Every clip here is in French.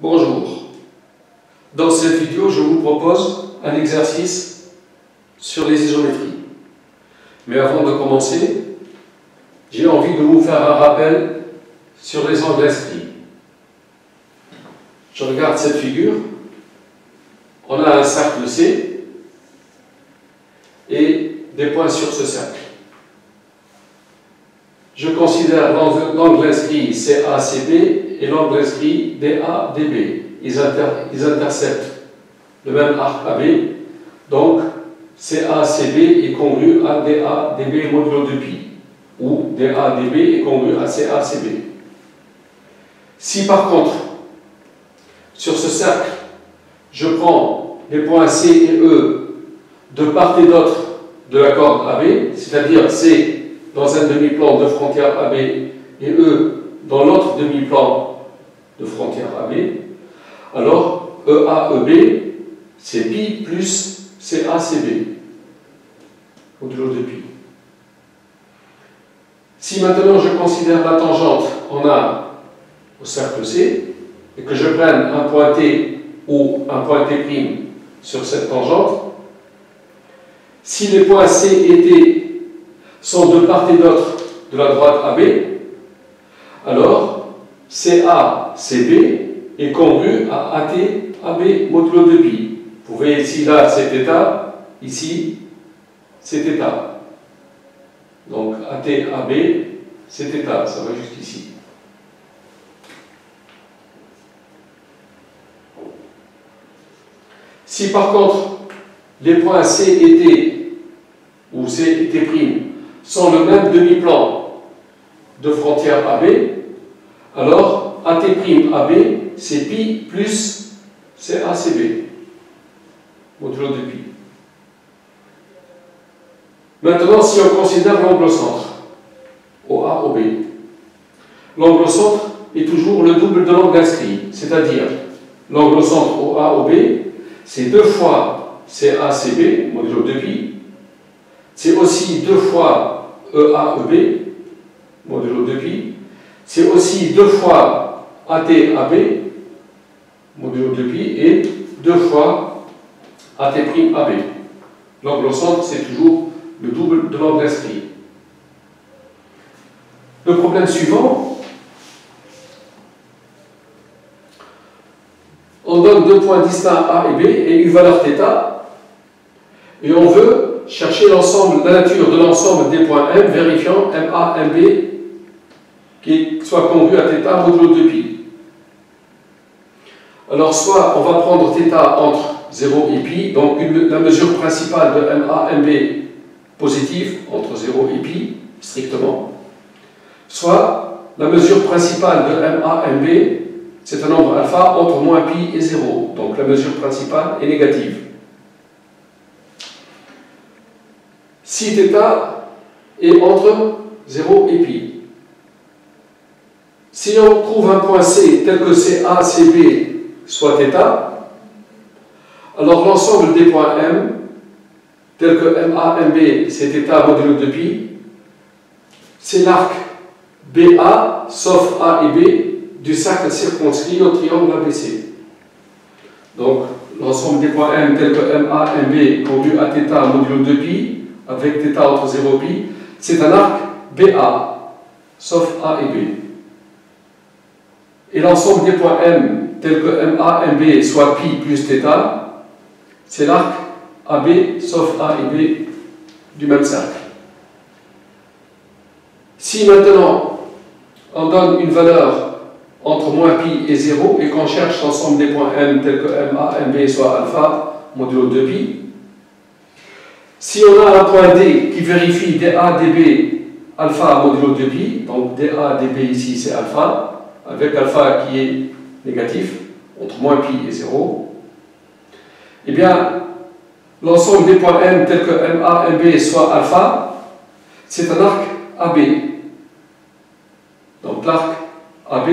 Bonjour. Dans cette vidéo, je vous propose un exercice sur les isométries. Mais avant de commencer, j'ai envie de vous faire un rappel sur les angles inscrits. Je regarde cette figure. On a un cercle C et des points sur ce cercle. Je considère l'angle inscrit CACB et l'angle inscrit DA, DB. Ils, interceptent le même arc AB, donc CA, CB est congru à DA, DB modulo de pi, ou DA, DB est congru à CA, CB. Si par contre, sur ce cercle, je prends les points C et E de part et d'autre de la corde AB, c'est-à-dire C dans un demi-plan de frontière AB et E dans l'autre demi-plan de frontière AB, alors EA-EB, c'est pi plus CA-CB, modulo de pi. Si maintenant je considère la tangente en A au cercle C, et que je prenne un point T ou un point T' sur cette tangente, si les points C et T sont de part et d'autre de la droite AB, alors CA, CB est congru à AT, AB modulo de pi. Vous voyez ici, là, c'est état, ici, c'est état. Donc AT, AB, c'est état, ça va jusqu'ici. Si par contre, les points C et T, ou C et T' sont le même demi-plan de frontière AB, alors AT'AB, c'est pi plus CACB, modulo de pi. Maintenant, si on considère l'angle centre, OA, OB, l'angle centre est toujours le double de l'angle inscrit, c'est-à-dire l'angle centre OA, OB, c'est deux fois CACB, modulo de pi, c'est aussi deux fois EA, EB, modulo de pi. C'est aussi deux fois AT-AB, modulo de pi, et deux fois AT'-AB. L'angle au centre, c'est toujours le double de l'angle inscrit. Le problème suivant, on donne deux points distincts A et B et une valeur θ, et on veut chercher l'ensemble, la nature de l'ensemble des points M, vérifiant MA, MB qui soit congru à θ modulo de pi. Alors, soit on va prendre θ entre 0 et pi, donc la mesure principale de MA, MB positive entre 0 et pi, strictement, soit la mesure principale de MA, MB, c'est un nombre alpha entre moins pi et 0, donc la mesure principale est négative. Si θ est entre 0 et pi, si on trouve un point C tel que CA, CB soit θ, alors l'ensemble des points M, tels que MA, MB, c'est θ modulo de pi, c'est l'arc BA sauf A et B du cercle circonscrit au triangle ABC. Donc l'ensemble des points M tels que MA, MB conduit à θ modulo de pi avec θ entre 0 et pi, c'est un arc BA sauf A et B et l'ensemble des points M, tels que MA, MB, soit pi plus θ, c'est l'arc AB sauf A et B du même cercle. Si maintenant on donne une valeur entre moins pi et 0 et qu'on cherche l'ensemble des points M tels que MA, MB soit alpha modulo 2 pi, si on a un point D qui vérifie DA, DB alpha modulo 2 pi, donc DA, DB ici c'est alpha, avec alpha qui est négatif, entre moins pi et 0, eh bien, l'ensemble des points M tels que MA, MB soit alpha, c'est un arc AB. Donc l'arc AB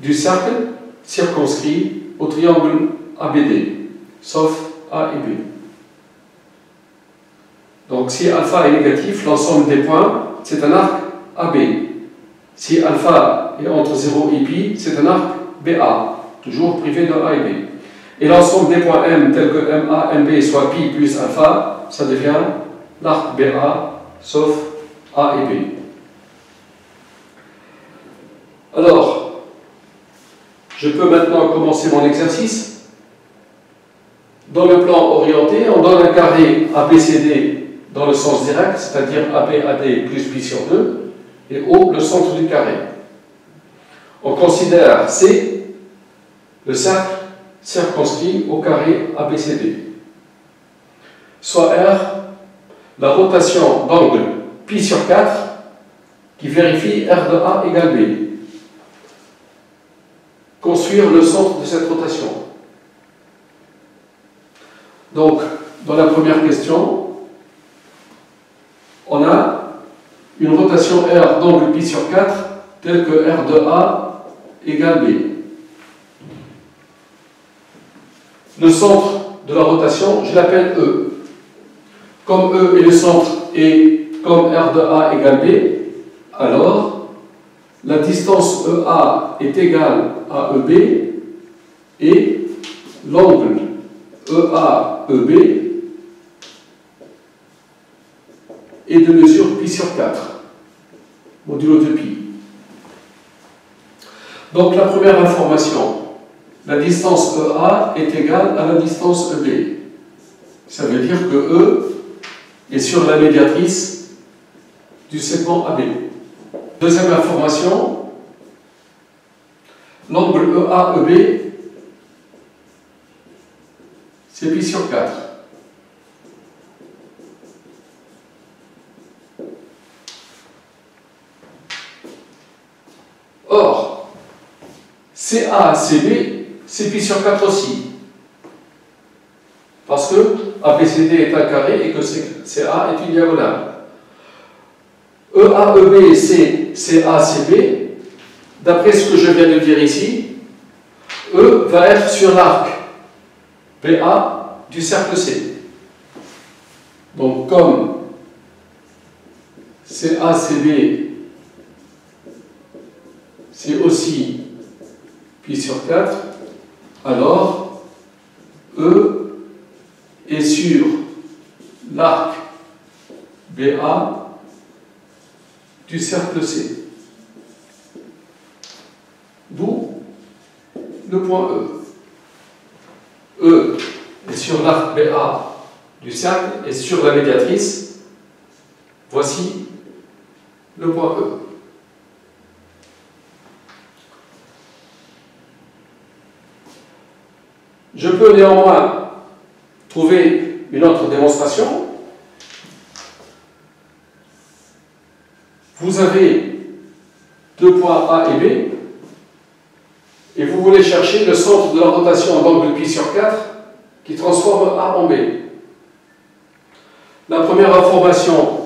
du cercle circonscrit au triangle ABD, sauf A et B. Donc si alpha est négatif, l'ensemble des points, c'est un arc AB. Si alpha est entre 0 et pi, c'est un arc BA. toujours privé de A et B. Et l'ensemble des points M tels que MA, MB soit pi plus alpha, ça devient l'arc BA sauf A et B. Alors, je peux maintenant commencer mon exercice. Dans le plan orienté, on donne un carré ABCD dans le sens direct, c'est-à-dire ABAD plus pi sur 2, et O le centre du carré. On considère C le cercle circonscrit au carré ABCD. Soit R la rotation d'angle pi sur 4 qui vérifie R de A égale B. Construire le centre de cette rotation. Donc, dans la première question, on a une rotation R d'angle pi sur 4 telle que R de A égale B. Le centre de la rotation, je l'appelle E. Comme E est le centre et comme R de A égale B, alors la distance EA est égale à EB et l'angle EA-EB est de mesure pi sur 4, modulo de pi. Donc la première information, la distance EA est égale à la distance EB. Ça veut dire que E est sur la médiatrice du segment AB. Deuxième information, l'angle EA-EB, c'est pi sur 4. Or, CA, CB, c'est pi sur 4 aussi. Parce que ABCD est un carré et que CA est une diagonale. EA, EB, C, CA, CB, d'après ce que je viens de dire ici, E va être sur l'arc BA du cercle C. Donc comme CA, CB, c'est aussi pi sur 4, alors E est sur l'arc BA du cercle C. D'où le point E. E est sur l'arc BA du cercle et sur la médiatrice. Voici le point E. Je peux néanmoins trouver une autre démonstration. Vous avez deux points A et B, et vous voulez chercher le centre de la rotation d'angle pi sur 4 qui transforme A en B. La première information,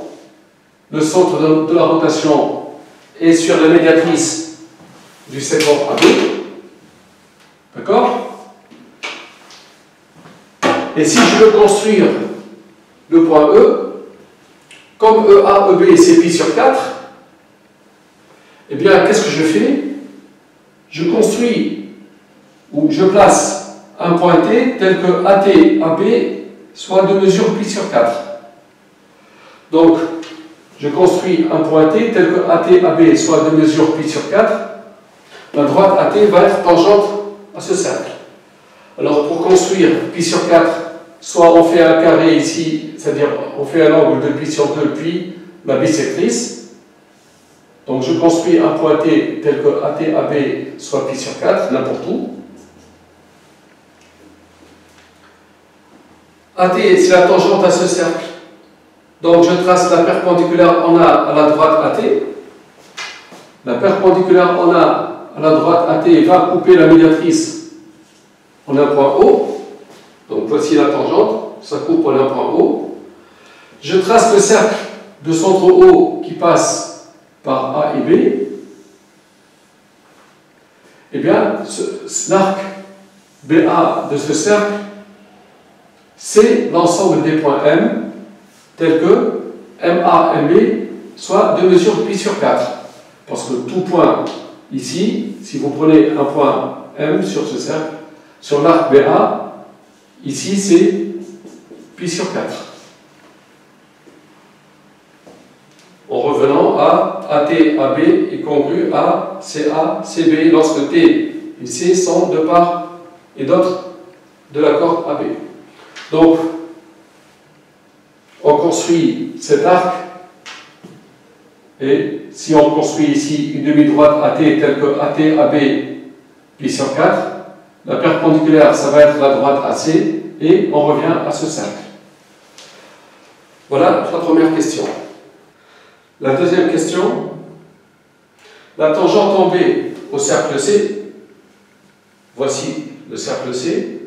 le centre de la rotation est sur la médiatrice du segment AB. D'accord? Et si je veux construire le point E, comme EA, EB c'est pi sur 4, eh bien, qu'est-ce que je fais? Je construis ou je place un point T tel que AT, AB soit de mesure pi sur 4. Donc, je construis un point T tel que AT, AB soit de mesure pi sur 4. La droite AT va être tangente à ce cercle. Alors, pour construire pi sur 4, soit on fait un carré ici, c'est-à-dire on fait un angle de pi sur 2 puis ma bisectrice. Donc je construis un point T tel que AT, AB soit pi sur 4, n'importe où. AT, c'est la tangente à ce cercle. Donc je trace la perpendiculaire en A à la droite AT. La perpendiculaire en A à la droite AT va couper la médiatrice en un point O. Donc voici la tangente, ça coupe en un point O. Je trace le cercle de centre O qui passe par A et B. Eh bien, l'arc BA de ce cercle, c'est l'ensemble des points M, tels que MA, MB, soit de mesure pi sur 4. Parce que tout point ici, si vous prenez un point M sur ce cercle, sur l'arc BA, ici c'est pi sur 4. En revenant à AT, AB est congru à CA, CB lorsque T et C sont de part et d'autre de l'accord AB. Donc, on construit cet arc et si on construit ici une demi-droite AT telle que AT, AB, pi sur 4, la perpendiculaire, ça va être la droite AC, et on revient à ce cercle. Voilà la première question. La deuxième question, la tangente en B au cercle C, voici le cercle C,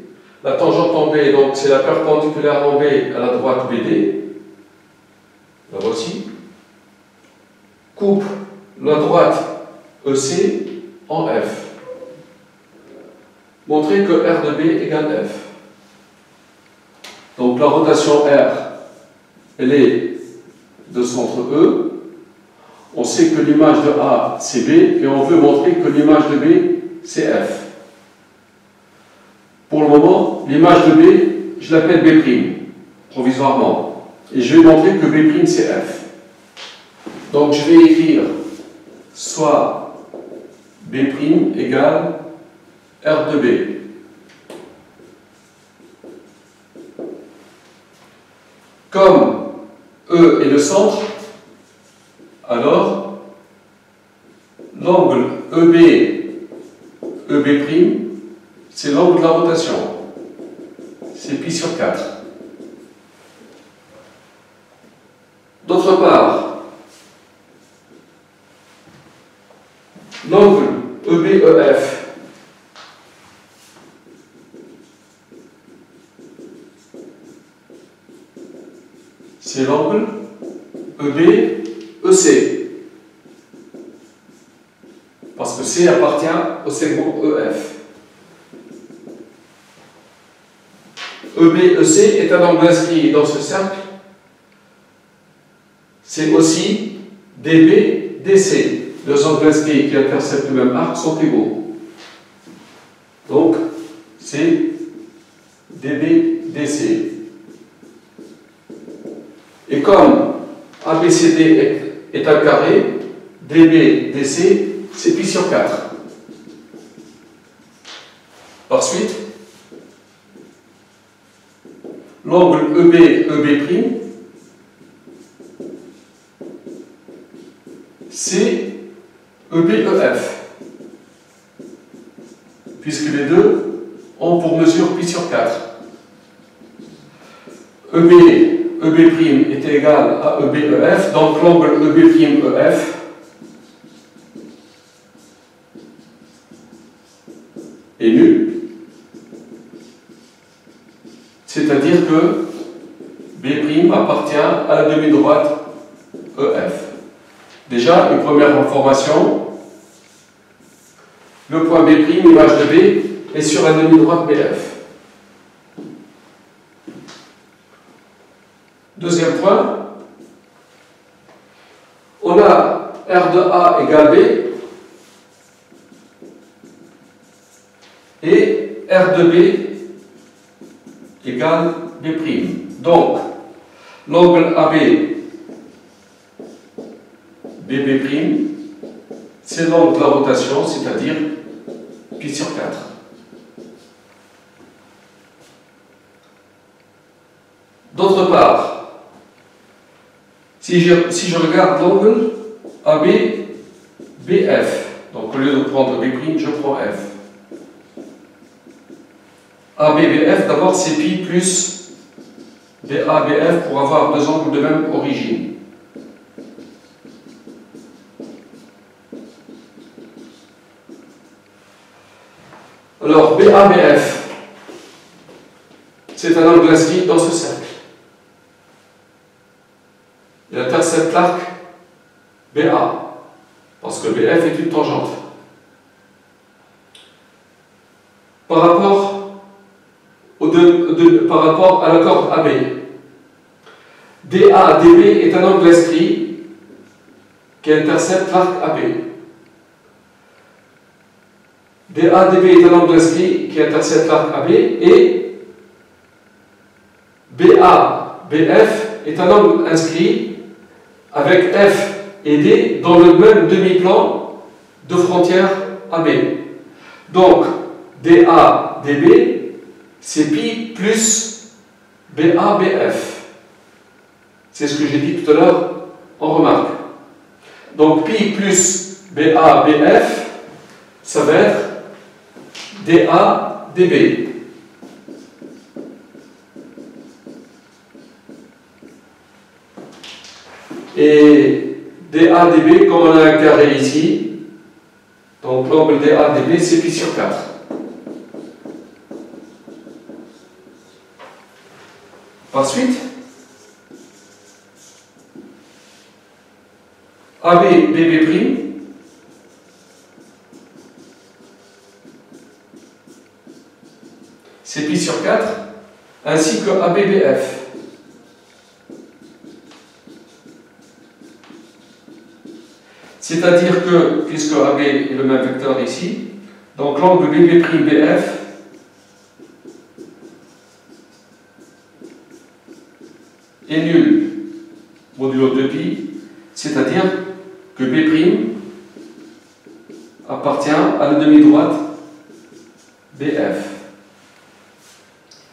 la tangente en B, donc c'est la perpendiculaire en B à la droite BD, la voici, coupe la droite EC en F. Montrer que R de B égale F. Donc la rotation R, elle est de centre E. On sait que l'image de A, c'est B, et on veut montrer que l'image de B, c'est F. Pour le moment, l'image de B, je l'appelle B', provisoirement. Et je vais montrer que B', c'est F. Donc je vais écrire soit B' égale R de B. Comme E est le centre, alors l'angle EB, EB', c'est l'angle de la rotation. C'est pi sur 4. D'autre part, l'angle EBEF c'est l'angle EBEC parce que C appartient au segment EF. EBEC est un angle inscrit dans ce cercle. C'est aussi DB-DC deux angles inscrits qui interceptent le même arc sont égaux. Donc, c'est DB-DC. Et comme ABCD est un carré, DB-DC, c'est pi sur 4. Ensuite, l'angle EB-EB', c'est EBEF, puisque les deux ont pour mesure pi sur 4. EB, EB' égal à EBEF, donc l'angle EB'EF est nul. C'est-à-dire que B' appartient à la demi-droite EF. Déjà, une première information. Le point B', l'image de B, est sur un demi-droite BF. Deuxième point, on a R de A égale B et R de B égale B'. Donc, l'angle AB BB', c'est l'angle de la rotation, c'est-à-dire pi sur 4. D'autre part, si je, regarde l'angle AB, BF, donc au lieu de prendre B', je prends F. ABBF, d'abord c'est pi plus BABF pour avoir deux angles de même origine. Alors, BABF, c'est un angle inscrit dans ce cercle. Il intercepte l'arc BA, parce que BF est une tangente. Par rapport, au à AB, DA-DB est un angle inscrit qui intercepte l'arc AB. DADB est un angle inscrit qui intercepte l'arc AB et BABF est un angle inscrit avec F et D dans le même demi-plan de frontière AB. Donc, DADB, c'est pi plus BABF. C'est ce que j'ai dit tout à l'heure en remarque. Donc, pi plus BABF, ça va être DADB. Et DADB, comme on a un carré ici, donc l'angle DADB, c'est pi sur 4. Ensuite, AB, c'est pi sur 4, ainsi que ABBF. C'est-à-dire que, puisque AB est le même vecteur ici, donc l'angle BB'-BF est nul modulo 2pi, c'est-à-dire que B' appartient à la demi-droite BF.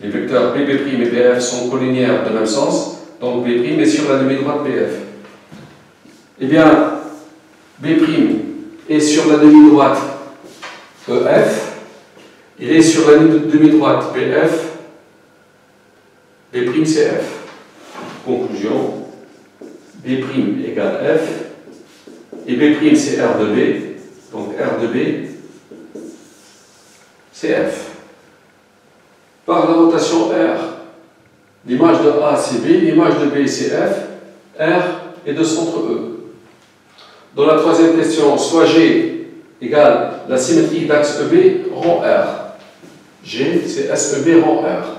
Les vecteurs BB' et BF sont collinéaires de même sens, donc B' est sur la demi-droite BF. Eh bien, B' est sur la demi-droite EF, il est sur la demi-droite BF, B'. Conclusion, B' égale F, et B' c'est R de B, donc R de B, c'est F. Par la rotation R, l'image de A c'est B, l'image de B c'est F, R est de centre E. Dans la troisième question, soit G égale la symétrie d'axe EB rang R. G, c'est SEB rang R.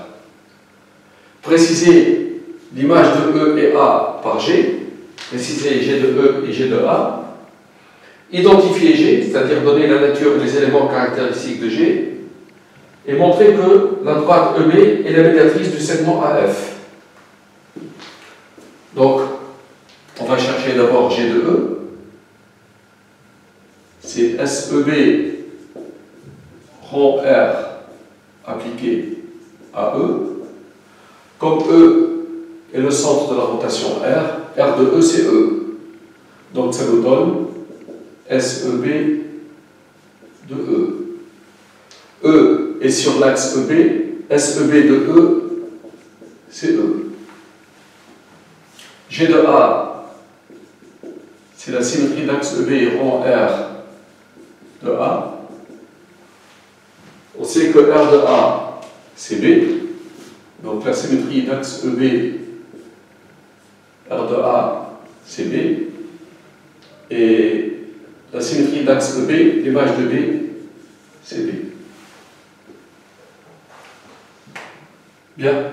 Préciser l'image de E et A par G, préciser G de E et G de A, identifier G, c'est-à-dire donner la nature et les éléments caractéristiques de G, et montrer que la droite EB est la médiatrice du segment AF. Donc, on va chercher d'abord G de E, c'est SEB rond R appliqué à E. Comme E est le centre de la rotation R, R de E c'est E. Donc ça nous donne SEB de E. E est sur l'axe EB, SEB de E c'est E. G de A, c'est la symétrie d'axe EB rond R de A. On sait que R de A, c'est B. Donc la symétrie d'axe EB, R de A, c'est B. Et la symétrie d'axe EB, l'image de B, c'est B. Bien.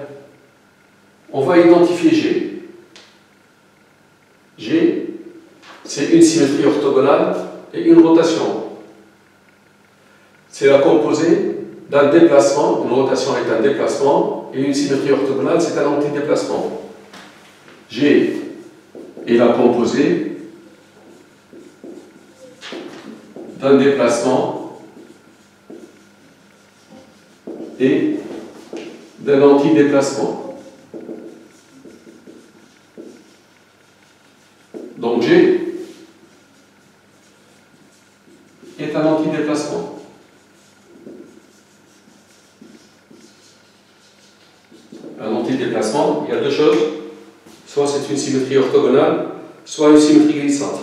On va identifier G. G, c'est une symétrie orthogonale et une rotation c'est la composée d'un déplacement, une rotation est un déplacement, et une symétrie orthogonale, c'est un antidéplacement. G est la composée d'un déplacement et d'un antidéplacement. Donc G est un antidéplacement. il y a deux choses. Soit c'est une symétrie orthogonale, soit une symétrie glissante.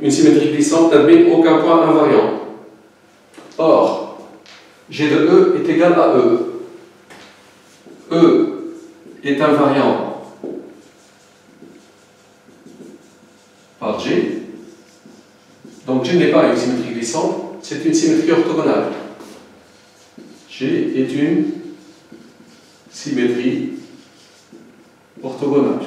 Une symétrie glissante n'admet aucun point invariant. Or, G de E est égal à E. E est invariant par G. Donc G n'est pas une symétrie glissante, c'est une symétrie orthogonale. G est une symétrie orthogonale.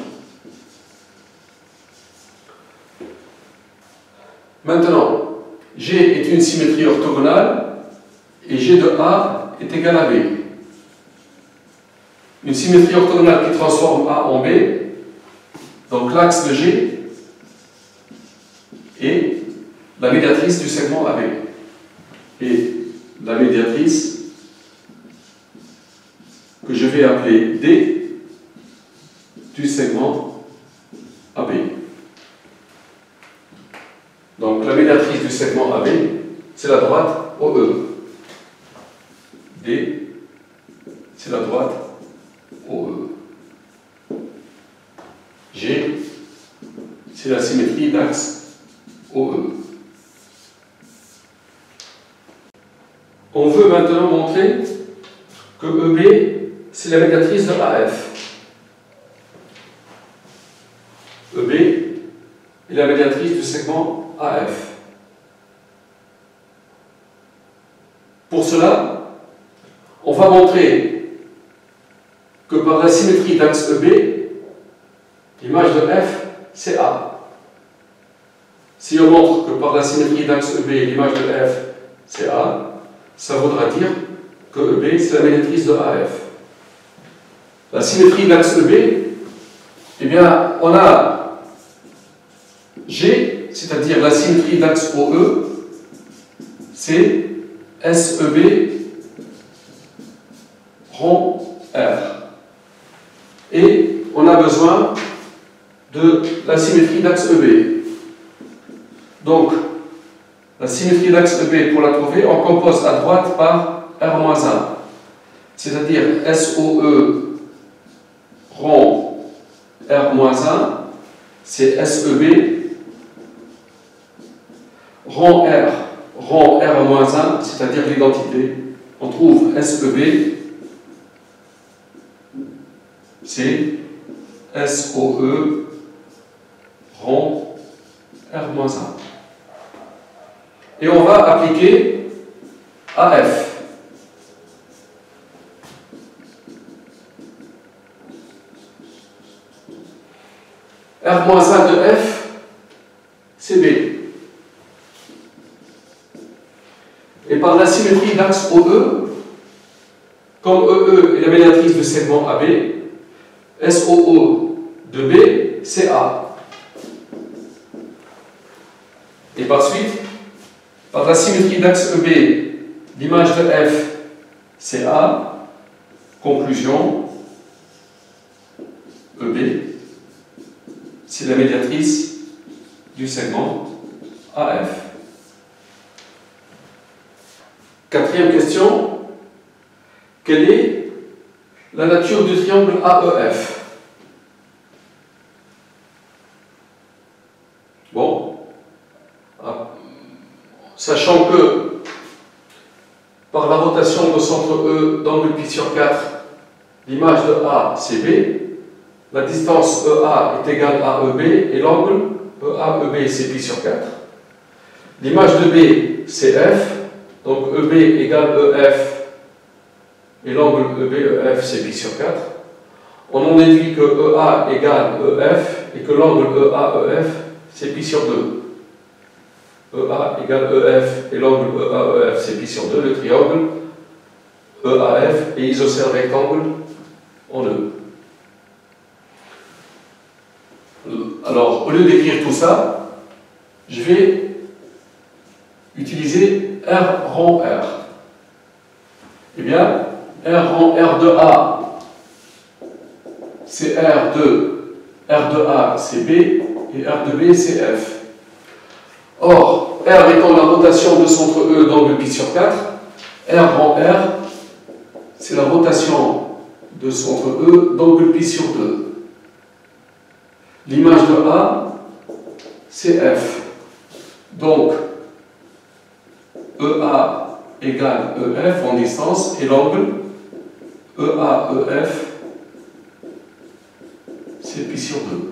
Maintenant, G est une symétrie orthogonale et G de A est égal à B. Une symétrie orthogonale qui transforme A en B, donc l'axe de G est la médiatrice du segment AB. Et la médiatrice que je vais appeler D du segment AB. Donc la médiatrice du segment AB, c'est la droite OE. D, c'est la droite OE. G, c'est la symétrie d'axe OE. On veut maintenant montrer que EB, c'est la médiatrice de AF. EB est la médiatrice du segment AF. Pour cela, on va montrer que par d'axe EB, l'image de F, c'est A. Si on montre que par la symétrie d'axe EB, l'image de F, c'est A, ça voudra dire que EB, c'est la médiatrice de AF. La symétrie d'axe EB, eh bien, on a G, c'est-à-dire la symétrie d'axe OE, c'est SEB rond R. Et on a besoin de la symétrie d'axe EB. Donc, la symétrie d'axe EB, pour la trouver, on compose à droite par R-1, c'est-à-dire SOE rond R-1, c'est SEB rond R, rond R-1, c'est-à-dire l'identité. On trouve SEB, c'est SOE rond R-1 et on va appliquer AF. R-1 de F, c'est B. Et par la symétrie d'axe OE, comme EE est la médiatrice du segment AB, SOO de B, c'est A. Et par suite, par la symétrie d'axe EB, l'image de F, c'est A. Conclusion, EB, c'est la médiatrice du segment AF. Quatrième question, quelle est la nature du triangle AEF Bon, sachant que par la rotation de centre E d'angle pi sur 4, l'image de A c'est B, la distance EA est égale à EB et l'angle EA-EB c'est pi sur 4. L'image de B c'est F, donc EB égale EF et l'angle EB-EF c'est pi sur 4. On en déduit que EA égale EF et que l'angle EA-EF c'est pi sur 2. EA égale EF et l'angle EA-EF c'est pi sur 2, le triangle EAF est isocèle rectangle en E. Alors, au lieu d'écrire tout ça, je vais utiliser R rond R. Eh bien, R rond R de A, c'est R de R de A, c'est B, et R de B, c'est F. Or, R étant la rotation de centre E d'angle pi sur 4, R rend R, c'est la rotation de centre E d'angle pi sur 2. L'image de A, c'est F. Donc, EA égale EF en distance et l'angle EA-EF, c'est pi sur 2,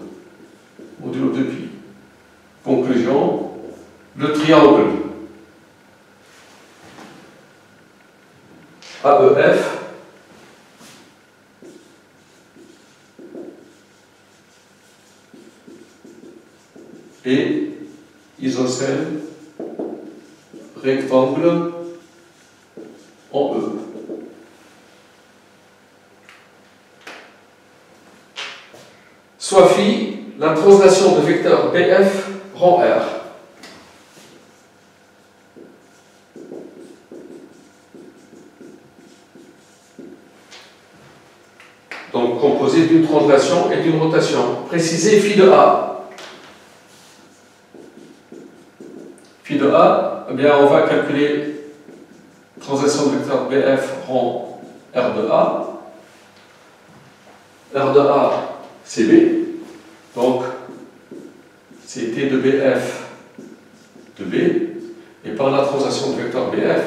modulo de pi. Conclusion, le triangle AEF est isocèle rectangle en E. Soit phi, la translation de vecteur BF rend R. Donc composé d'une translation et d'une rotation. Précisez phi de A. Phi de A, eh bien on va calculer translation de vecteur BF rend R de A. R de A, c'est B. Donc, c'est T de BF de B. Et par la translation de vecteur BF,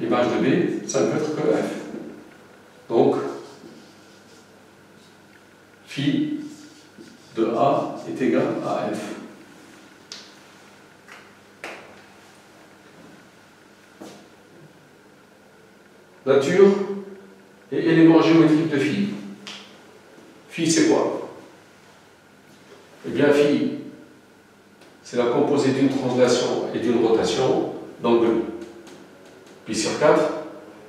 l'image de B, ça ne peut être que F. Donc, phi de A est égal à F. Nature et élément géométrique de phi. Phi, c'est quoi? Eh bien, phi, c'est la composée d'une translation et d'une rotation d'angle pi sur 4.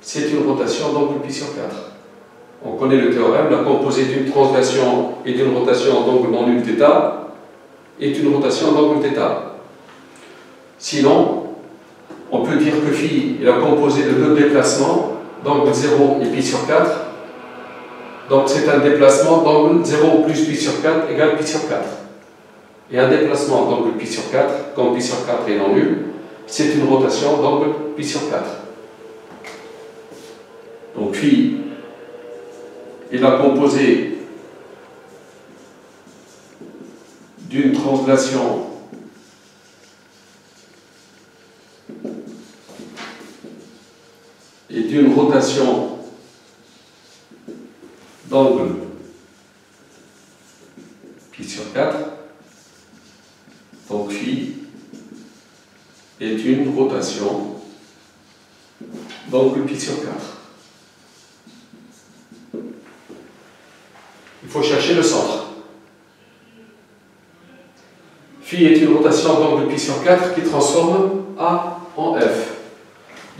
C'est une rotation d'angle pi sur 4. On connaît le théorème, la composée d'une translation et d'une rotation d'angle non nul θ est une rotation d'angle θ. Sinon, on peut dire que phi est la composée de deux déplacements d'angle 0 et pi sur 4. Donc c'est un déplacement d'angle 0 plus pi sur 4 égale pi sur 4. Et un déplacement d'angle pi sur 4, comme pi sur 4 est non nul, c'est une rotation d'angle pi sur 4. Donc phi est la composée d'une translation et d'une rotation d'angle pi sur 4. Donc phi est une rotation d'angle pi sur 4. Il faut chercher le centre. Phi est une rotation d'angle pi sur 4 qui transforme A en F.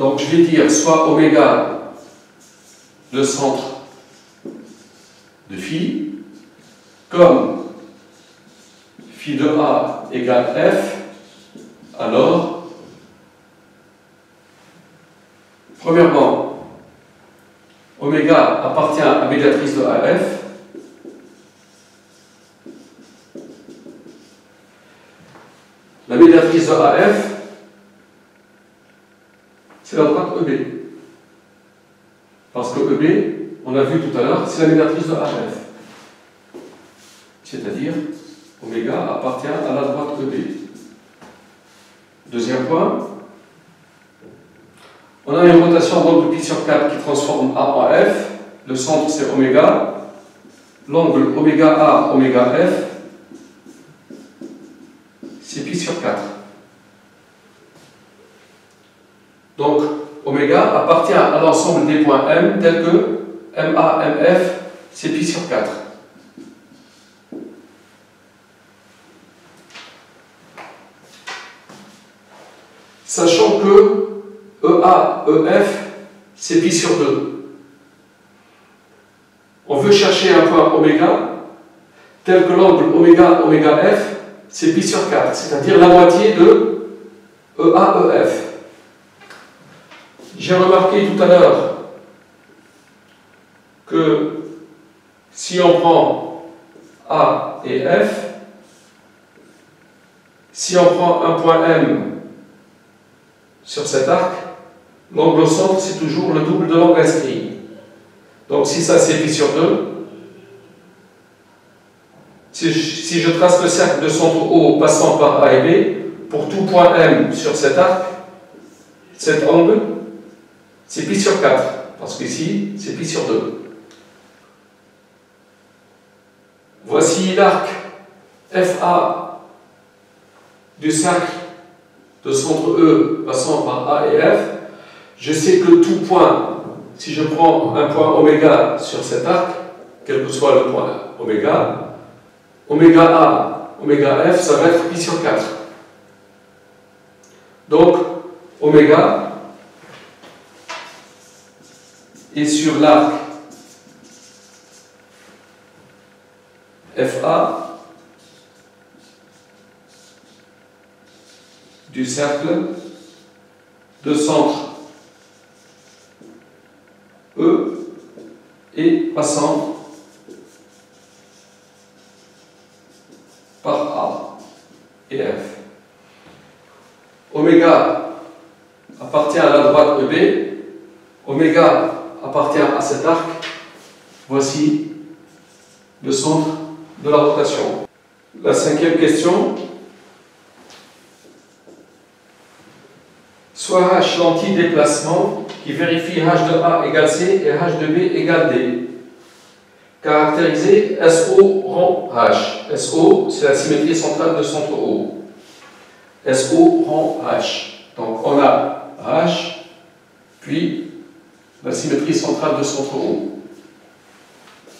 Donc je vais dire soit oméga le centre de phi, comme phi de A égale F, alors, premièrement, oméga appartient à médiatrice de AF, La médiatrice de AF, c'est la droite EB. Parce que EB, on l'a vu tout à l'heure, c'est la médiatrice de AF. C'est-à-dire, oméga appartient à la droite EB. Deuxième point, on a une rotation d'angle pi sur 4 qui transforme A en F. Le centre, c'est oméga. L'angle oméga A, oméga F, c'est pi sur 4. Donc, oméga appartient à l'ensemble des points M tels que MA, MF, c'est pi sur 4. Sachant que EA, EF, c'est pi sur 2. On veut chercher un point oméga tel que l'angle oméga, oméga F, c'est pi sur 4, c'est-à-dire la moitié de EA-EF. J'ai remarqué tout à l'heure que si on prend A et F, si on prend un point M sur cet arc, l'angle au centre, c'est toujours le double de l'angle inscrit. Donc si ça c'est pi sur 2, si je, trace le cercle de centre O passant par A et B, pour tout point M sur cet arc, cet angle, c'est pi sur 4, parce qu'ici, c'est pi sur 2. Voici l'arc FA du cercle de centre E passant par A et F. Je sais que tout point, si je prends un point oméga sur cet arc, quel que soit le point oméga, oméga A, oméga F, ça va être pi sur 4. Donc, oméga est sur l'arc FA du cercle de centre E et passant par A et F. Oméga appartient à la droite EB, oméga appartient à cet arc. Voici le centre de la rotation. La cinquième question. Soit H l'anti-déplacement qui vérifie H de A égale C et H de B égale D. Caractérisé SO rang H. SO, c'est la symétrie centrale de centre O. SO rang H. Donc on a H, puis la symétrie centrale de centre O.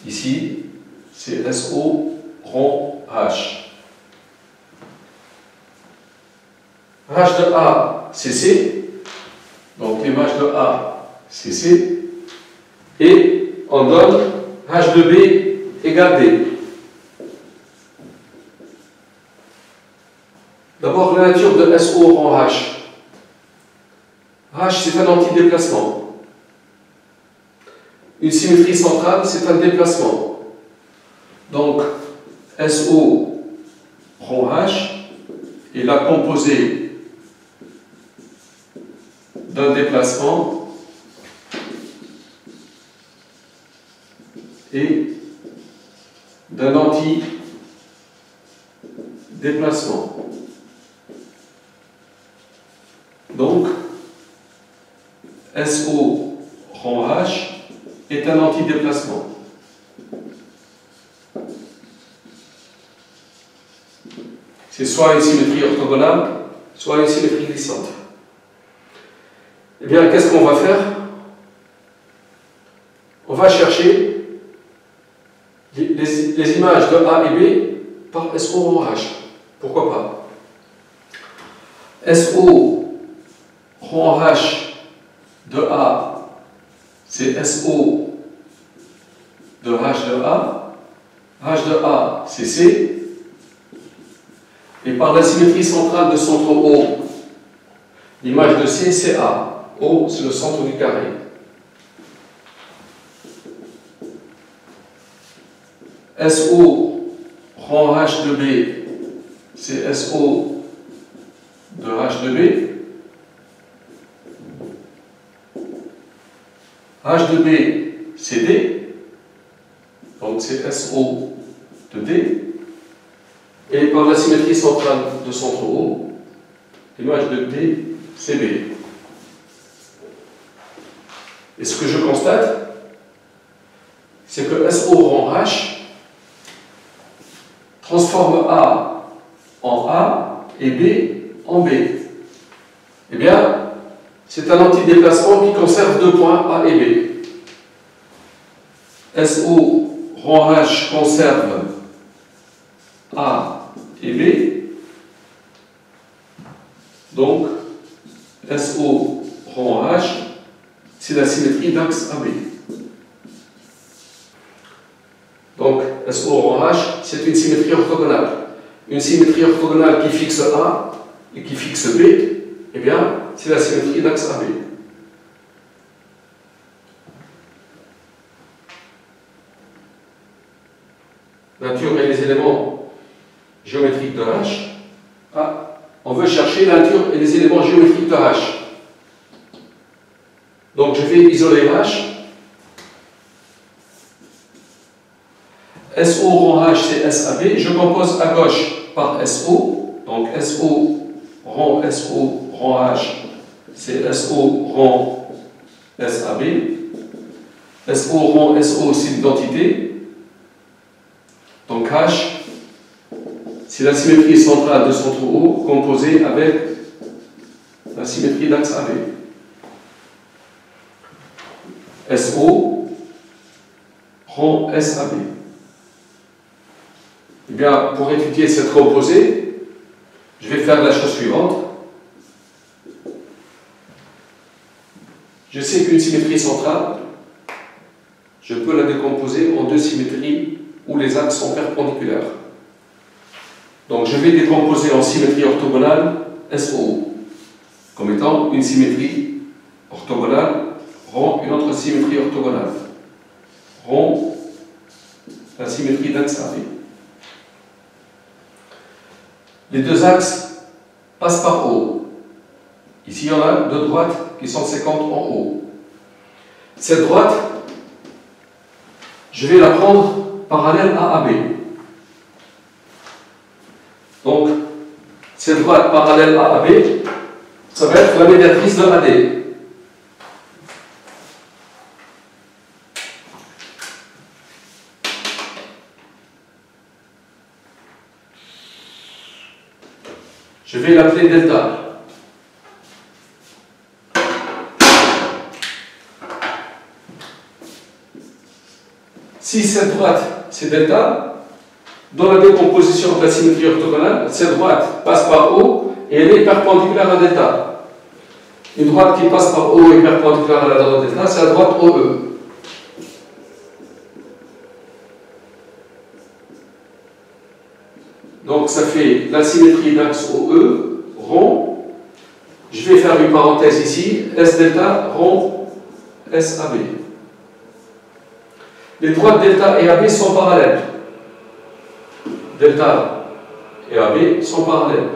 Ici, c'est SO rond H. H de A, c'est C. Donc l'image de A, c'est C. Et on donne H de B égale D. D'abord, la nature de SO rond H. H, c'est un antidéplacement. Une symétrie centrale, c'est un déplacement. Donc, SO rond H est la composée d'un déplacement et d'un anti-déplacement. Donc, SO rond H est un antidéplacement. C'est soit une symétrie orthogonale, soit une symétrie glissante. Bien, qu'est-ce qu'on va faire? On va chercher les, images de A et B par SO rond H. Pourquoi pas? SO rond H de A c'est SO de H de A. H de A, c'est C. Et par la symétrie centrale de centre O, l'image de C, c'est A. O, c'est le centre du carré. SO rend H de B, c'est SO de H de B. H de B, c'est D, donc c'est SO de D, et par la symétrie centrale de centre O, l'image de D, c'est B. Et ce que je constate, c'est que SO rang H transforme A en A et B en B. Eh bien, c'est un antidéplacement qui conserve deux points A et B. SO rang H conserve A et B. Donc, SO rang H, c'est la symétrie d'axe AB. Donc, SO rang H, c'est une symétrie orthogonale. Une symétrie orthogonale qui fixe A et qui fixe B, eh bien, c'est la symétrie d'axe AB. Nature et les éléments géométriques de H. Ah, on veut chercher la nature et les éléments géométriques de H. Vais isoler H. SO rond H, c'est SAB. Je compose à gauche par SO. Donc SO rond SO rond H c'est SO rang SAB. SO rang SO, c'est l'identité. Donc H, c'est la symétrie centrale de centre O composée avec la symétrie d'axe AB. SO rang SAB. Eh bien, pour étudier cette composée, je vais faire la chose suivante. Je sais qu'une symétrie centrale, je peux la décomposer en deux symétries où les axes sont perpendiculaires. Donc je vais décomposer en symétrie orthogonale SO comme étant une symétrie orthogonale rond une autre symétrie orthogonale. Rond la symétrie d'axe AB. Les deux axes passent par O. Ici, il y en a deux droites qui sont séquentes en haut. Cette droite, je vais la prendre parallèle à AB. Donc, cette droite parallèle à AB, ça va être la médiatrice de AD. Je l'appeler delta. Si cette droite, c'est delta, dans la décomposition de la symétrie orthogonale, cette droite passe par O et elle est perpendiculaire à delta. Une droite qui passe par O et perpendiculaire à la droite delta, c'est la droite OE. Donc ça fait la symétrie d'axe OE, rond. Je vais faire une parenthèse ici, S delta, rond, SAB. Les droites delta et AB sont parallèles. Delta et AB sont parallèles.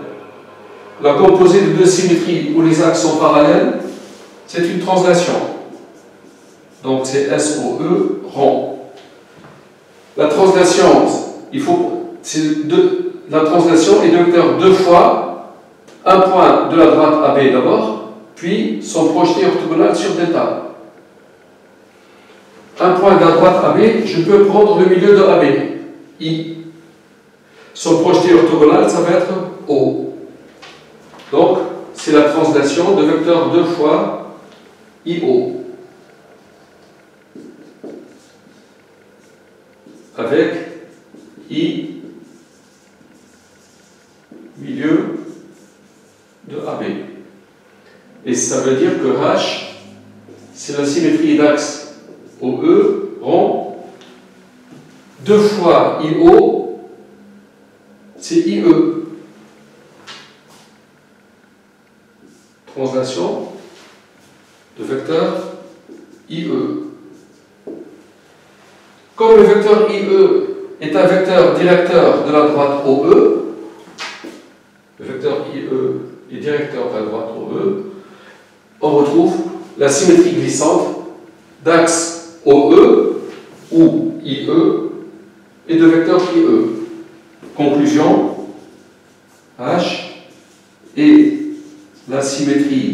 La composée de deux symétries où les axes sont parallèles, c'est une translation. Donc c'est SOE rond. La translation, il faut, la translation est de vecteur deux fois un point de la droite AB d'abord, puis son projeté orthogonal sur delta un point de la droite AB, je peux prendre le milieu de AB, I. Son projeté orthogonal, ça va être O. Donc, c'est la translation de vecteur 2 fois IO. Avec I milieu de AB. Et ça veut dire que H, c'est la symétrie d'axe OE rond 2 fois IO, c'est IE. Translation de vecteur IE. Comme le vecteur IE est un vecteur directeur de la droite OE, le vecteur IE est directeur de la droite OE, on retrouve la symétrie glissante d'axe OE ou IE et de vecteur IE. Conclusion, H est la symétrie